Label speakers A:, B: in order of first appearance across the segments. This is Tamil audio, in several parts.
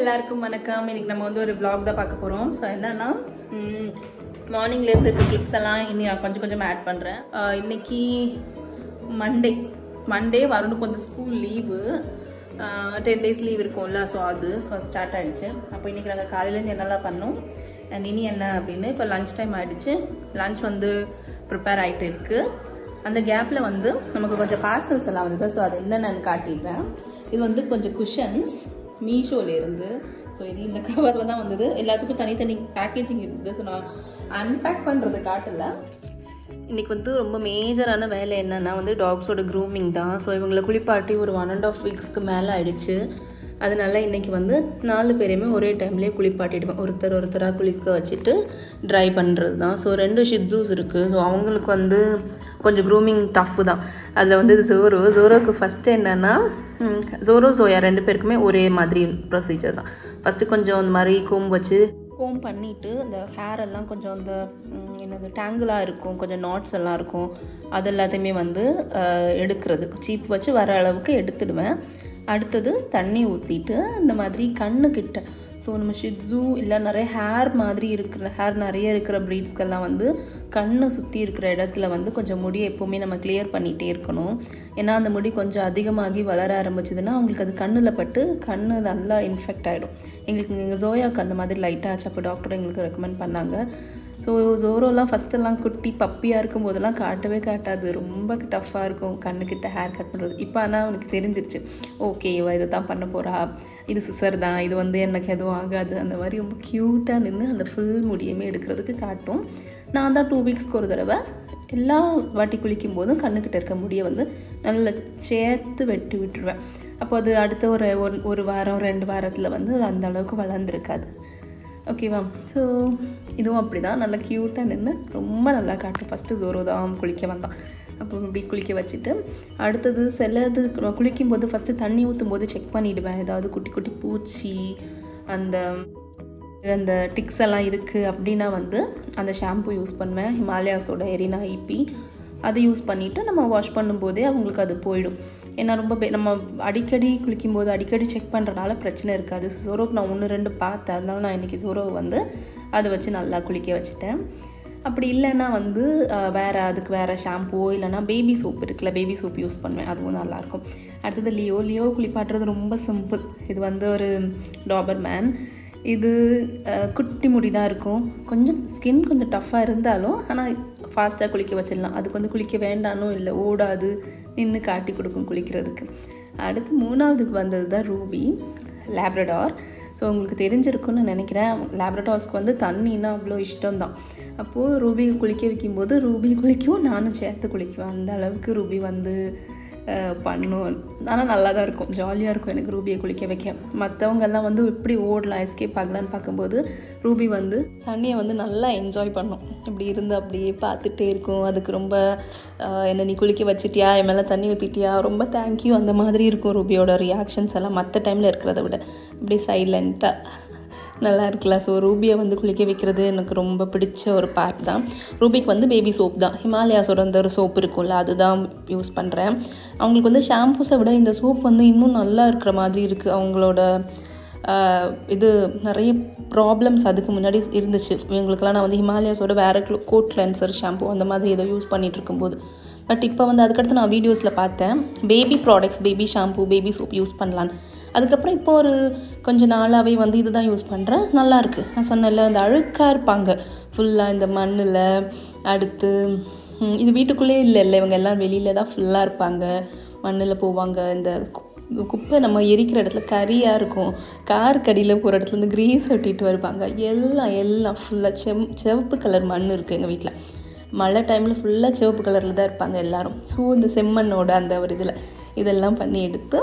A: எல்லாருக்கும் வணக்கம். இன்னைக்கு நம்ம வந்து ஒரு vlog தான் பார்க்க போகிறோம் ஸோ என்னன்னா மார்னிங்லேருந்து இருக்க கிளிப்ஸ் எல்லாம் இனி நான் கொஞ்சம் கொஞ்சம் ஆட் பண்ணுறேன் இன்னைக்கு மண்டே மண்டே வரணுக்கு வந்து school leave ten days leave இருக்கும்ல ஸோ அது ஸோ ஸ்டார்ட் ஆகிடுச்சு அப்போ இன்னைக்கு நாங்கள் காலையிலேருந்து என்னெல்லாம் பண்ணோம்? அண்ட் இனி என்ன அப்படின்னு இப்போ லஞ்ச் டைம் ஆகிடுச்சு லஞ்ச் வந்து ப்ரிப்பேர் ஆகிட்டு இருக்குது அந்த கேப்பில் வந்து நமக்கு கொஞ்சம் பார்சல்ஸ் எல்லாம் வந்தது ஸோ அது என்னென்னு காட்டிடுறேன். இது வந்து கொஞ்சம் குஷன்ஸ் மீஷோலேருந்து ஸோ இது இந்த கவரில் தான் வந்தது. எல்லாத்துக்கும் தனித்தனி பேக்கேஜிங் இருந்தது ஸோ நான் அன்பேக் பண்ணுறது காட்டல. இன்றைக்கி வந்து ரொம்ப மேஜரான வேலை என்னன்னா வந்து டாக்ஸோட க்ரூமிங் தான். ஸோ இவங்களை குளிப்பாட்டி ஒரு ஒன் அண்ட் ஆஃப் வீக்ஸ்க்கு மேலே ஆயிடுச்சு. அதனால இன்றைக்கி வந்து நாலு பேரையுமே ஒரே டைம்லேயே குளிப்பாட்டிடுவேன். ஒருத்தர் ஒருத்தராக குளிக்க வச்சுட்டு ட்ரை பண்ணுறது தான் ஸோ ரெண்டு ஷிட்ஸூஸ் இருக்குது ஸோ அவங்களுக்கு வந்து கொஞ்சம் க்ரூமிங் டஃப்பு தான். அதில் வந்து இது ஜோரோ ஜோரோக்கு ஃபஸ்ட்டு என்னென்னா ஜோரோ சோயா ரெண்டு பேருக்குமே ஒரே மாதிரி ப்ரொசீஜர் தான். ஃபஸ்ட்டு கொஞ்சம் இந்த மாதிரி கோம் வச்சு கோம் பண்ணிவிட்டு அந்த ஹேர் எல்லாம் கொஞ்சம் அந்த என்னது டேங்கிளாக இருக்கும். கொஞ்சம் நாட்ஸ் எல்லாம் இருக்கும். அது எல்லாத்தையுமே வந்து எடுக்கிறது சீப் வச்சு வர அளவுக்கு எடுத்துடுவேன். அடுத்தது தண்ணி ஊற்றிட்டு இந்த மாதிரி கண்ணுக்கிட்ட ஸோ நம்ம ஷிட்ஸு இல்லை நிறைய ஹேர் மாதிரி இருக்கிற ஹேர் நிறைய இருக்கிற ப்ரீட்ஸ்க்கெல்லாம் வந்து கண்ணை சுற்றி இருக்கிற இடத்துல வந்து கொஞ்சம் முடியை எப்போவுமே நம்ம கிளியர் பண்ணிகிட்டே இருக்கணும். ஏன்னா அந்த முடி கொஞ்சம் அதிகமாகி வளர ஆரம்பிச்சதுன்னா அவங்களுக்கு அது கண்ணில் பட்டு கண் நல்லா இன்ஃபெக்ட் ஆகிடும் எங்களுக்கு எங்கள் ஜோயாவுக்கு அந்த மாதிரி லைட்டாக ஆச்சு. அப்போ டாக்டர் எங்களுக்கு ரெக்கமெண்ட் பண்ணாங்க. ஸோ ஜோரோலாம் ஃபஸ்ட்டெல்லாம் குட்டி பப்பியாக இருக்கும் போதெல்லாம் காட்டவே காட்டாது. ரொம்ப டஃப்பாக இருக்கும். கண்ணுக்கிட்ட ஹேர் கட் பண்ணுறது இப்போ ஆனால் அவனுக்கு தெரிஞ்சிருச்சு. ஓகே இவ இதை தான் பண்ண போகிறா இது சிசர் தான். இது வந்து எனக்கு எதுவும் ஆகாது. அந்த மாதிரி ரொம்ப க்யூட்டாக நின்று அந்த ஃபுல் முடியுமே எடுக்கிறதுக்கு காட்டும். நான் தான் டூ வீக்ஸ்க்கு ஒரு தடவை எல்லா வாட்டி குளிக்கும் போதும் கண்ணுக்கிட்ட இருக்க முடியை வந்து நல்லா சேர்த்து வெட்டி விட்டுருவேன். அப்போ அது அடுத்த ஒரு ஒரு- ஒரு வாரம் ரெண்டு வாரத்தில் வந்து அது அந்த அளவுக்கு வளர்ந்துருக்காது. ஓகேவா ஸோ இதுவும் அப்படி தான் நல்லா க்யூட்டாக நின்று ரொம்ப நல்லா காட்டும் ஃபஸ்ட்டு ஜோரோ தான் குளிக்க வந்தான். அப்போ இப்படி குளிக்க வச்சுட்டு அடுத்தது சிலது குளிக்கும் குளிக்கும்போது ஃபஸ்ட்டு தண்ணி ஊற்றும் போது செக் பண்ணிவிடுவேன் ஏதாவது குட்டி குட்டி பூச்சி அந்த அந்த டிக்ஸ் எல்லாம் இருக்குது அப்படின்னா வந்து அந்த ஷாம்பு யூஸ் பண்ணுவேன். ஹிமாலயாஸோட எரினா ஐபி அதை யூஸ் பண்ணிவிட்டு நம்ம வாஷ் பண்ணும்போதே அவங்களுக்கு அது போயிடும். ஏன்னா ரொம்ப நம்ம அடிக்கடி குளிக்கும்போது அடிக்கடி செக் பண்ணுறனால பிரச்சனை இருக்காது. சோரோக்கு நான் ஒன்று ரெண்டு பார்த்தேன். அதனால நான் இன்றைக்கி சோரோவை வந்து அதை வச்சு நல்லா குளிக்க வச்சுட்டேன். அப்படி இல்லைன்னா வந்து வேறு அதுக்கு வேறு ஷாம்பூ இல்லைன்னா பேபி சோப் இருக்குல்ல பேபி சோப் யூஸ் பண்ணுவேன். அதுவும் நல்லாயிருக்கும். அடுத்தது லியோ லியோ குளிப்பாட்டுறது ரொம்ப சிம்பிள் இது வந்து ஒரு டாபர் மேன் இது குட்டி முடி தான் இருக்கும். கொஞ்சம் ஸ்கின் கொஞ்சம் டஃப்பாக இருந்தாலும் ஆனால் ஃபாஸ்ட்டாக குளிக்க வச்சிடலாம். அதுக்கு வந்து குளிக்க வேண்டானோ இல்லை ஓடாது நின்று காட்டி கொடுக்கும் குளிக்கிறதுக்கு. அடுத்து மூணாவதுக்கு வந்தது தான் ரூபி லேப்ரடார் ஸோ உங்களுக்கு தெரிஞ்சிருக்கும்னு நினைக்கிறேன். லேப்ரடார்ஸ்க்கு வந்து தண்ணின்னா அவ்வளோ இஷ்டம் தான் அப்போது ரூபி குளிக்க வைக்கும்போது ரூபி குளிக்கும் நானும் சேர்த்து குளிக்குவேன். அந்த அளவுக்கு ரூபி வந்து பண்ணும் ஆனால் நல்லா தான் இருக்கும். ஜாலியாக இருக்கும் எனக்கு ரூபியை குளிக்க வைக்க. மற்றவங்கெல்லாம் வந்து எப்படி ஓடலாம் எஸ்கேப் ஆகலான்னு பார்க்கும்போது ரூபி வந்து தண்ணியை வந்து நல்லா என்ஜாய் பண்ணும். இப்படி இருந்து அப்படியே பார்த்துட்டே இருக்கும். அதுக்கு ரொம்ப என்ன நீ குளிக்க வச்சிட்டியா? என் மேலே தண்ணி ஊற்றிட்டியா ரொம்ப தேங்க்யூ அந்த மாதிரி இருக்கும் ரூபியோட ரியாக்ஷன்ஸ் எல்லாம் மற்ற டைமில் இருக்கிறத விட. இப்படி சைலண்ட்டாக நல்லா இருக்குல்ல ஸோ ரூபியை வந்து குளிக்க வைக்கிறது எனக்கு ரொம்ப பிடிச்ச ஒரு பார்ட் தான். ரூபிக்கு வந்து பேபி சோப் தான். ஹிமாலயாஸோட அந்த ஒரு சோப் இருக்கும்ல அதுதான் யூஸ் பண்ணுறேன் அவங்களுக்கு வந்து ஷாம்பூஸை விட இந்த சோப் வந்து இன்னும் நல்லா இருக்கிற மாதிரி இருக்குது அவங்களோட இது நிறைய ப்ராப்ளம்ஸ் அதுக்கு முன்னாடி இருந்துச்சு. இவங்களுக்கெல்லாம் நான் வந்து ஹிமாலயாஸோட வேறு கோட் கிளென்சர் ஷாம்பு அந்த மாதிரி ஏதோ யூஸ் பண்ணிகிட்ருக்கும்போது பட் இப்போ வந்து அதுக்கடுத்து நான் வீடியோஸில் பார்த்தேன். Baby products baby shampoo baby soap use பண்ணலான்னு அதுக்கப்புறம் இப்போ ஒரு கொஞ்சம் நாளாகவே வந்து இதுதான் யூஸ் பண்ணுறேன் நல்லாயிருக்கு. நான் சொன்னேன்ல அந்த அழுக்காக இருப்பாங்க. ஃபுல்லாக இந்த மண்ணில் அடுத்து இது வீட்டுக்குள்ளேயே இல்லை இல்லை இவங்க எல்லாம் வெளியில் தான் ஃபுல்லாக இருப்பாங்க. மண்ணில் போவாங்க. இந்த குப்பை நம்ம எரிக்கிற இடத்துல கரியாக இருக்கும். கார் கடியில் போகிற இடத்துல இருந்து கிரீஸ் ஒட்டிட்டு வருவாங்க. எல்லாம் எல்லாம் ஃபுல்லாக செம் சிவப்பு கலர் மண் இருக்குது எங்கள் வீட்டில் மழை டைமில் ஃபுல்லாக சிவப்பு கலரில் தான் இருப்பாங்க எல்லோரும். ஸோ இந்த செம்மண்ணோட அந்த ஒரு இதில். இதெல்லாம் பண்ணி எடுத்து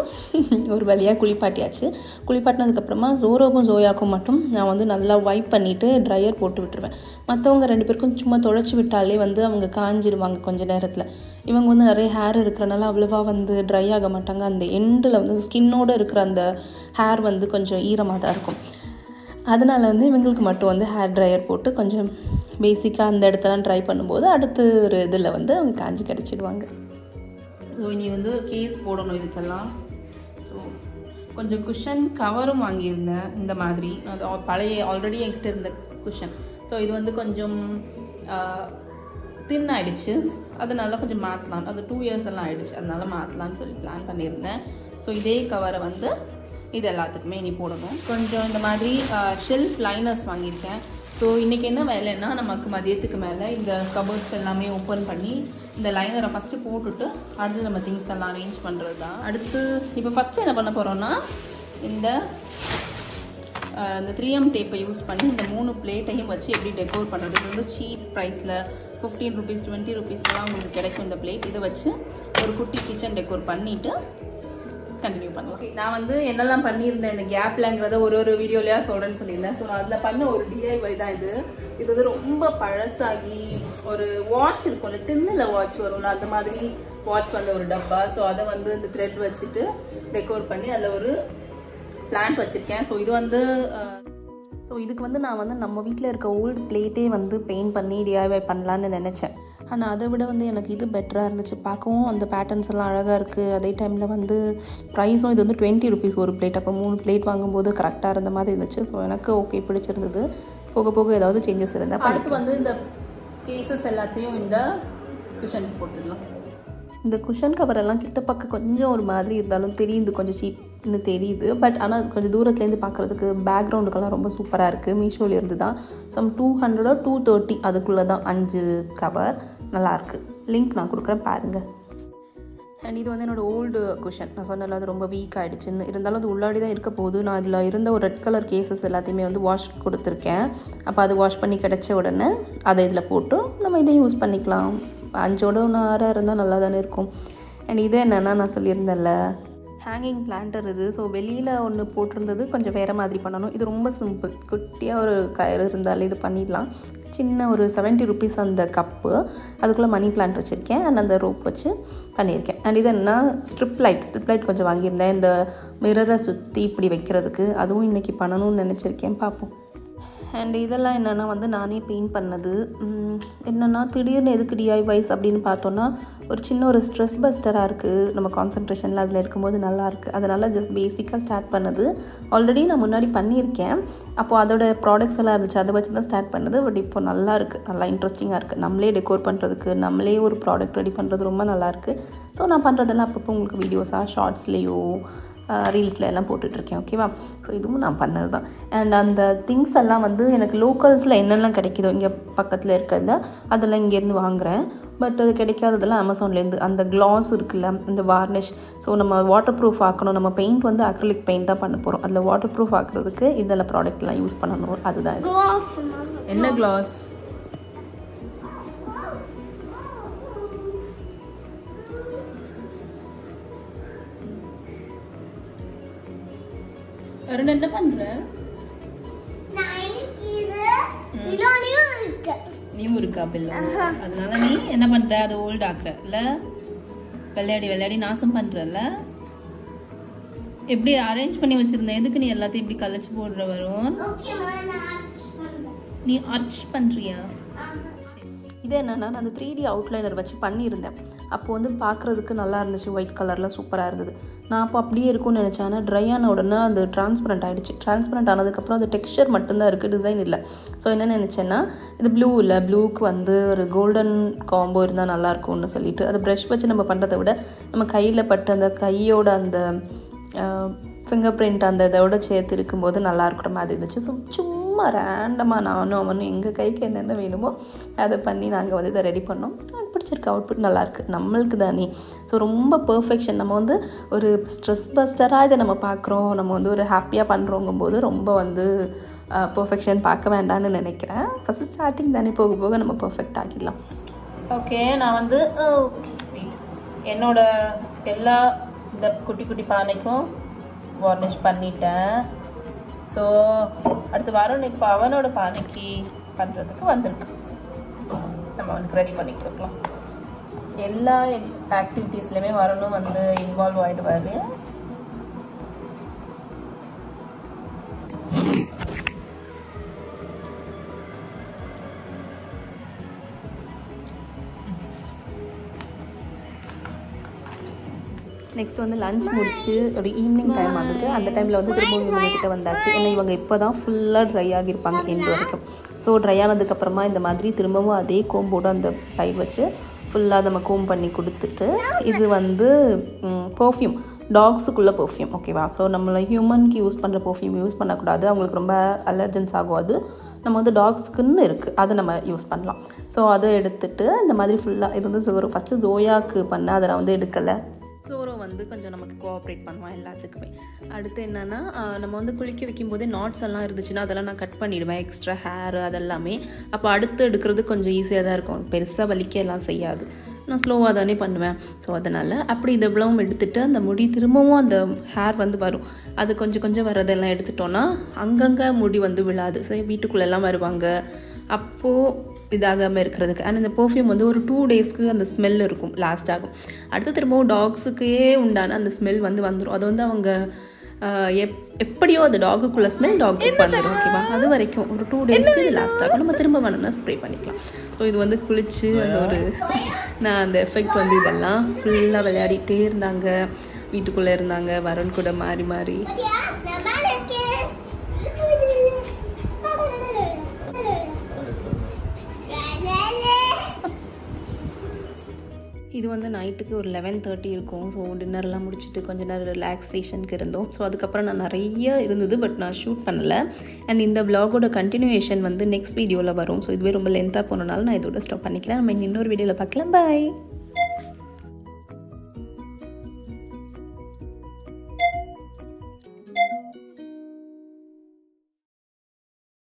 A: ஒரு வழியாக குளிப்பாட்டியாச்சு. குளிப்பாட்டினதுக்கப்புறமா ஜோரோக்கும் ஜோயாக்கும் மட்டும் நான் வந்து நல்லா வைப் பண்ணிவிட்டு ட்ரையர் போட்டு விட்டுருவேன். மற்றவங்க ரெண்டு பேருக்கும் சும்மா தொலைச்சி விட்டாலே வந்து அவங்க காஞ்சிடுவாங்க கொஞ்ச நேரத்தில். இவங்க வந்து நிறைய ஹேர் இருக்கிறனால அவ்வளோவா வந்து ட்ரை ஆக மாட்டாங்க. அந்த எண்டில் வந்து ஸ்கின்னோடு இருக்கிற அந்த ஹேர் வந்து கொஞ்சம் ஈரமாக தான் இருக்கும். அதனால் வந்து இவங்களுக்கு மட்டும் வந்து ஹேர் ட்ரையர் போட்டு கொஞ்சம் பேசிக்காக அந்த இடத்தெல்லாம் ட்ரை பண்ணும்போது அடுத்த ஒரு இதில் வந்து அவங்க காஞ்சி கிடச்சிடுவாங்க. இனி வந்து கேஸ் போடணும் இதுக்கெல்லாம். ஸோ கொஞ்சம் குஷன் கவரும் வாங்கியிருந்தேன் இந்த மாதிரி. அது பழைய ஆல்ரெடி என்கிட்ட இருந்த குஷன் ஸோ இது வந்து கொஞ்சம் தின் ஆகிடுச்சு அதனால கொஞ்சம் மாற்றலாம் அது டூ இயர்ஸ் எல்லாம் ஆகிடுச்சு அதனால மாற்றலாம்னு சொல்லி பிளான் பண்ணியிருந்தேன். ஸோ இதே கவரை வந்து இது எல்லாத்துக்குமே இனி போடணும். கொஞ்சம் இந்த மாதிரி ஷெல்ஃப் லைனர்ஸ் வாங்கியிருக்கேன். ஸோ இன்றைக்கி என்ன வேலைன்னா நமக்கு மதியத்துக்கு மேலே இந்த கபோர்ட்ஸ் எல்லாமே ஓப்பன் பண்ணி இந்த லைனரை ஃபஸ்ட்டு போட்டுட்டு அடுத்து நம்ம திங்ஸ் எல்லாம் அரேஞ்ச் பண்ணுறது தான் அடுத்து இப்போ ஃபஸ்ட்டு என்ன பண்ண போகிறோன்னா இந்த இந்த த்ரீ எம் டேப்பை யூஸ் பண்ணி இந்த மூணு பிளேட்டையும் வச்சு எப்படி டெக்கோர் பண்ணுறது இது வந்து சீப் ப்ரைஸில் ஃபிஃப்டீன் ருபீஸ் டுவெண்ட்டி ருபீஸ்லாம் உங்களுக்கு கிடைக்கும் இந்த பிளேட் இதை வச்சு ஒரு குட்டி கிச்சன் டெக்கோர் பண்ணிவிட்டு கண்டினியூ பண்ணலாம் நான் வந்து என்னெல்லாம் பண்ணியிருந்தேன் இந்த கேப்லங்கிறத ஒரு ஒரு வீடியோலயா சொல்கிறேன்னு சொல்லியிருந்தேன். ஸோ அதில் பண்ண ஒரு டிஐஒய் தான் இது. இது வந்து ரொம்ப பழசாகி ஒரு வாட்ச் இருக்கும்ல டின்னில் வாட்ச் வரும்ல அந்த மாதிரி வாட்ச் வந்த ஒரு டப்பா. ஸோ அதை வந்து இந்த த்ரெட் வச்சுட்டு டெக்கோர் பண்ணி அதில் ஒரு பிளான்ட் வச்சுருக்கேன். ஸோ இது வந்து ஸோ இதுக்கு வந்து நான் வந்து நம்ம வீட்டில் இருக்க ஓல்டு பிளேட்டே வந்து பெயிண்ட் பண்ணி டிஐஒய் பண்ணலான்னு நினச்சேன். ஆனால் அதை விட வந்து எனக்கு இது பெட்டராக இருந்துச்சு. பார்க்கவும் அந்த பேட்டர்ன்ஸ் எல்லாம் அழகாக இருக்குது அதே டைமில் வந்து ப்ரைஸும் இது வந்து டுவெண்ட்டி ருபீஸ் ஒரு பிளேட் அப்போ மூணு பிளேட் வாங்கும்போது கரெக்டாக இருந்த மாதிரி இருந்துச்சு. ஸோ எனக்கு ஓகே பிடிச்சிருந்தது. போக போக ஏதாவது சேஞ்சஸ் இருந்தால் அடுத்து வந்து இந்த கேசஸ் எல்லாத்தையும் இந்த குஷன் போட்டுடலாம். இந்த குஷன் கவரெல்லாம் கிட்ட பக்கம் கொஞ்சம் ஒரு மாதிரி இருந்தாலும் தெரியுது கொஞ்சம் சீப்னு தெரியுது. பட் ஆனால் கொஞ்சம் தூரத்துலேருந்து பார்க்குறதுக்கு பேக்ரவுண்டுக்கெல்லாம் ரொம்ப சூப்பராக இருக்குது மீஷோலேருந்து தான். சம் டூ ஹண்ட்ரடோ டூ தேர்ட்டி அதுக்குள்ளே தான் அஞ்சு கவர் நல்லாயிருக்கு லிங்க் நான் கொடுக்குறேன் பாருங்கள் அண்ட் இது வந்து என்னோடய ஓல்டு குஷன் நான் சொன்னல அது ரொம்ப வீக் ஆகிடுச்சின்னு இருந்தாலும் அது உள்ளாடி தான் இருக்க போது நான் இதில் இருந்த ஒரு ரெட் கலர் கேசஸ் எல்லாத்தையுமே வந்து வாஷ் கொடுத்துருக்கேன். அப்போ அது வாஷ் பண்ணி கிடச்ச உடனே அதை இதில் போட்டு நம்ம இதையும் யூஸ் பண்ணிக்கலாம். அஞ்சோட ஒன்று ஆறாக இருந்தால் நல்லா தானே இருக்கும். அண்ட் இது என்னென்னா நான் சொல்லியிருந்தேன்ல ஹேங்கிங் பிளான்டர் இது. ஸோ வெளியில் ஒன்று போட்டிருந்தது கொஞ்சம் வேறு மாதிரி பண்ணணும். இது ரொம்ப சிம்பிள் குட்டியாக ஒரு கயிறு இருந்தாலே இது பண்ணிடலாம். சின்ன ஒரு 70 ருபீஸ் அந்த கப்பு அதுக்குள்ளே மணி பிளான்ட் வச்சுருக்கேன். அண்ட் அந்த ரோப் வச்சு பண்ணியிருக்கேன். அண்ட் இது என்ன ஸ்ட்ரிப் லைட் ஸ்ட்ரிப் லைட் கொஞ்சம் வாங்கியிருந்தேன். இந்த மிரரை சுற்றி இப்படி வைக்கிறதுக்கு. அதுவும் இன்றைக்கி பண்ணணும்னு நினச்சிருக்கேன். பார்ப்போம். அண்ட் இதெல்லாம் என்னென்னா வந்து நானே பெயிண்ட் பண்ணது. என்னென்னா திடீர்னு எதுக்கு டிஐவைஸ் அப்படின்னு பார்த்தோன்னா ஒரு சின்ன ஒரு ஸ்ட்ரெஸ் பஸ்டராக இருக்குது நம்ம கான்சன்ட்ரேஷனில் அதில் இருக்கும்போது நல்லாயிருக்கு அதனால் ஜஸ்ட் பேசிக்காக ஸ்டார்ட் பண்ணது. ஆல்ரெடி நான் முன்னாடி பண்ணியிருக்கேன். அப்போது அதோட ப்ராடக்ட்ஸ் எல்லாம் இருந்துச்சு. அதை வச்சு தான் ஸ்டார்ட் பண்ணது. பட் இப்போ நல்லா இருக்குது நல்லா இன்ட்ரெஸ்டிங்காக இருக்குது நம்மளே டெக்கோர் பண்ணுறதுக்கு நம்மளே ஒரு ப்ராடக்ட் ரெடி பண்ணுறது ரொம்ப நல்லாயிருக்கு ஸோ நான் பண்ணுறதெல்லாம் அப்பப்போ உங்களுக்கு வீடியோஸாக ஷார்ட்ஸ்லேயோ ரீல்ஸில் எல்லாம் போட்டுட்ருக்கேன் ஓகேவா ஸோ இதுவும் நான் பண்ணது தான் அண்ட் அந்த திங்ஸ் எல்லாம் வந்து எனக்கு லோக்கல்ஸில் என்னெல்லாம் கிடைக்குதோ இங்கே பக்கத்தில் இருக்கிறதுல அதெல்லாம் இங்கேருந்து வாங்குகிறேன் பட் அது கிடைக்காததெல்லாம் அமேசான்லேருந்து அந்த கிளாஸ் இருக்குல்ல அந்த வார்னிஷ் ஸோ நம்ம வாட்டர் ப்ரூஃப் ஆக்கணும். நம்ம பெயிண்ட் வந்து அக்ரலிக் பெயிண்ட் தான் பண்ண போகிறோம் அதில் வாட்டர் ப்ரூஃப் ஆக்குறதுக்கு இதெல்லாம் ப்ராடக்ட்லாம் யூஸ் பண்ணணும். அதுதான் என்ன கிளாஸ் அருண் என்ன பண்ற? நீயும் இருக்கா பிள்ளை? அதனால நீ என்ன பண்ற? அது ஓல்ட் ஆக்குற இல்ல? விளையாடி விளையாடி நாசம் பண்றல எப்படி அரேஞ்ச் பண்ணி வச்சிருந்த? எதுக்கு நீ எல்லாத்தையும் இப்படி கலைச்சு போடுற வரும். நீ அர்ச் பண்றியா. இது என்னன்னா நான் அந்த த்ரீ டி அவுட்லைனர் வச்சு பண்ணியிருந்தேன். அப்போ வந்து பார்க்குறதுக்கு நல்லா இருந்துச்சு. ஒயிட் கலரில் சூப்பராக இருந்தது. நான் அப்போ அப்படியே இருக்கும்னு நினச்சேன். ஆனால் ட்ரை ஆன உடனே அது டிரான்ஸ்பரண்ட் ஆகிடுச்சு டிரான்ஸ்பரண்ட் ஆனதுக்கப்புறம் அது டெக்ஸ்சர் மட்டும்தான் இருக்குது டிசைன் இல்லை. ஸோ என்ன நினச்சேன்னா இது ப்ளூ இல்லை. ப்ளூக்கு வந்து ஒரு கோல்டன் காம்போ இருந்தால் நல்லாயிருக்கும்னு சொல்லிட்டு அது ப்ரஷ் வச்சு நம்ம பண்ணுறதை விட நம்ம கையில் பட்டு அந்த கையோட அந்த ஃபிங்கர் பிரிண்ட் அந்த இதோட சேர்த்து இருக்கும்போது நல்லா இருக்கிற மாதிரி இருந்துச்சு. ஸோ சும்மா ரேண்டமாக நானும் அவனும் எங்கள் கைக்கு என்னென்ன வேணுமோ அதை பண்ணி நாங்கள் வந்து இதை ரெடி பண்ணோம். எனக்கு பிடிச்சிருக்கு அவுட்புட் நல்லாயிருக்கு நம்மளுக்கு தானே. ஸோ ரொம்ப பர்ஃபெக்ஷன் நம்ம வந்து ஒரு ஸ்ட்ரெஸ் பஸ்டராக இதை நம்ம பார்க்குறோம். நம்ம வந்து ஒரு ஹாப்பியாக பண்ணுறோங்கும்போது ரொம்ப வந்து பர்ஃபெக்ஷன் பார்க்க வேண்டாம்னு நினைக்கிறேன். ஃபஸ்ட்டு ஸ்டார்டிங் தானே போக போக நம்ம பர்ஃபெக்ட் ஆகிடலாம் ஓகே நான் வந்து என்னோட எல்லா இந்த குட்டி குட்டி பானைக்கும் வார்னிஷ் பண்ணிட்டேன். ஸோ அடுத்து வாரம். இப்போ அவனோட பானைக்கு பண்ணுறதுக்கு வந்திருக்கு நம்ம அவனுக்கு ரெடி பண்ணி கொடுக்கலாம். எல்லா ஆக்டிவிட்டீஸ்லையுமே வரணும் வந்து இன்வால்வ் ஆகிடுவார் நெக்ஸ்ட் வந்து லஞ்ச் முடிச்சு ஒரு ஈவினிங் டைம் ஆகுது. அந்த டைமில் வந்து திரும்ப இவங்ககிட்ட வந்தாச்சு. ஏன்னா இவங்க இப்போ தான் ஃபுல்லாக ட்ரை ஆகியிருப்பாங்க எண்டு வரைக்கும். ஸோ ட்ரை ஆனதுக்கப்புறமா இந்த மாதிரி திரும்பவும் அதே கோம்போட அந்த சைடு வச்சு ஃபுல்லாக நம்ம கோம் பண்ணி கொடுத்துட்டு இது வந்து பர்ஃப்யூம் டாக்ஸுக்குள்ளே பர்ஃப்யூம் ஓகேவா ஸோ நம்மள ஹியூமனுக்கு யூஸ் பண்ணுற பர்ஃப்யூம் யூஸ் பண்ணக்கூடாது. அவங்களுக்கு ரொம்ப அலர்ஜென்ஸ் ஆகும் அது. நம்ம வந்து டாக்ஸுக்குன்னு இருக்குது அதை நம்ம யூஸ் பண்ணலாம். ஸோ அதை எடுத்துட்டு இந்த மாதிரி ஃபுல்லாக இது வந்து ஒரு ஃபஸ்ட்டு ஜோயாக்கு பண்ண அதை நான் வந்து எடுக்கலை. வந்து கொஞ்சம் நமக்கு கோஆப்ரேட் பண்ணுவான் எல்லாத்துக்குமே. அடுத்து என்னென்னா நம்ம வந்து குளிக்க வைக்கும் போதே நாட்ஸ் எல்லாம் இருந்துச்சுன்னா அதெல்லாம் நான் கட் பண்ணிடுவேன். எக்ஸ்ட்ரா ஹேர் அதெல்லாமே. அப்போ அடுத்து எடுக்கிறது கொஞ்சம் ஈஸியாக தான் இருக்கும். பெருசாக வலிக்க எல்லாம் செய்யாது. நான் ஸ்லோவாக தானே பண்ணுவேன். ஸோ அதனால் அப்படி இது இவ்வளவும் எடுத்துட்டு அந்த முடி திரும்பவும் அந்த ஹேர் வந்து வரும். அது கொஞ்சம் கொஞ்சம் வரதெல்லாம் எடுத்துட்டோன்னா அங்கங்கே முடி வந்து விழாது. சரி வீட்டுக்குள்ளெல்லாம் வருவாங்க. அப்போது இதாகாமல் இருக்கிறதுக்கு. அண்ட் இந்த பர்ஃப்யூம் வந்து ஒரு டூ டேஸ்க்கு அந்த ஸ்மெல் இருக்கும் லாஸ்ட் ஆகும். அடுத்து திரும்பவும் டாக்ஸுக்கே உண்டான அந்த ஸ்மெல் வந்து வந்துடும் அது வந்து அவங்க எப் எப்படியோ அது டாகுக்குள்ள ஸ்மெல் டாகுக்கு வந்துடும் ஓகேவா அது வரைக்கும் ஒரு டூ டேஸ்க்கு இது லாஸ்ட் ஆகும். நம்ம திரும்ப வேணும்னா ஸ்ப்ரே பண்ணிக்கலாம். ஸோ இது வந்து குளிச்சு அந்த ஒரு நான் அந்த எஃபெக்ட் வந்து இதெல்லாம் ஃபுல்லாக விளையாடிட்டே இருந்தாங்க. வீட்டுக்குள்ளே இருந்தாங்க வருண் கூட மாறி மாறி. இது வந்து நைட்டுக்கு ஒரு லெவன் தேர்ட்டி இருக்கும். ஸோ டின்னர்லாம் முடிச்சுட்டு கொஞ்ச நேரம் ரிலாக்ஸேஷனுக்கு இருந்தோம். ஸோ அதுக்கப்புறம் நான் நிறைய இருந்தது பட் நான் ஷூட் பண்ணலை. அண்ட் இந்த விலாகோட கண்டினியூஷன் வந்து நெக்ஸ்ட் வீடியோவில் வரும். ஸோ இதுவே ரொம்ப லென்த்தாக போனனால நான் இதோட ஸ்டாப் பண்ணிக்கிறேன். நம்ம இன்னொரு வீடியோவில் பார்க்கலாம். பாய்